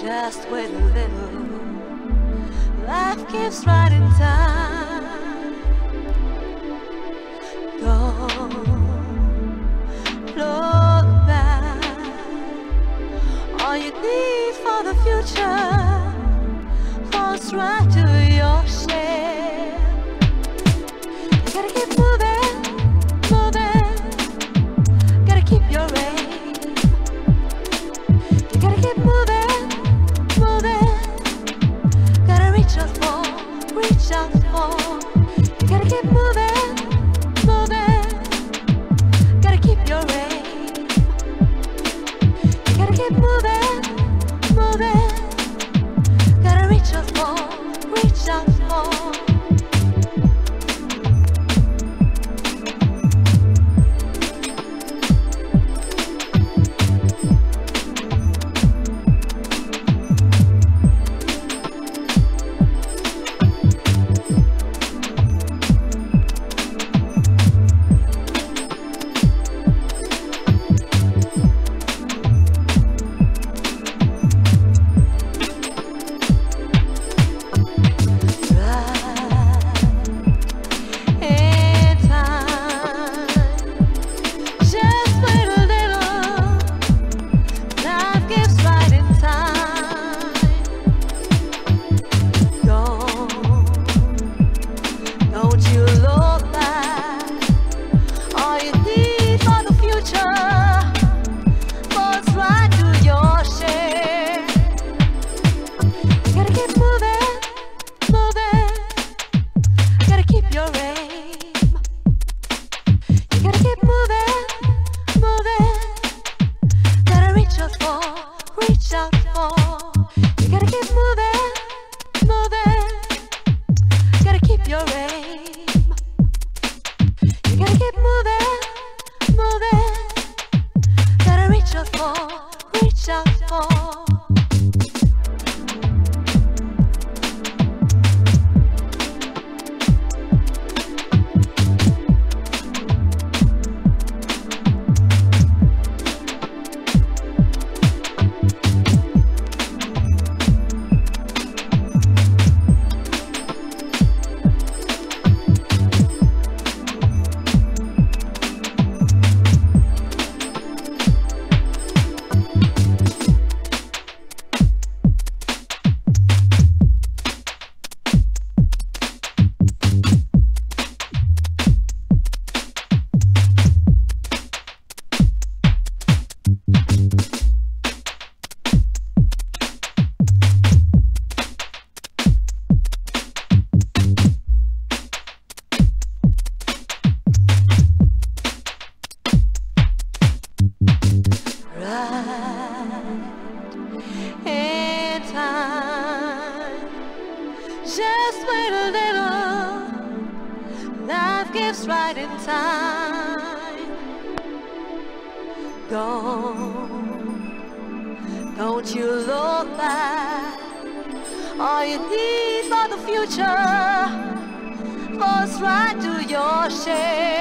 just wait a little. Life keeps right in time. 会着火，会着火 time. Just wait a little, life gives right in time. Don't, don't you look back. All you need for the future falls right to your share.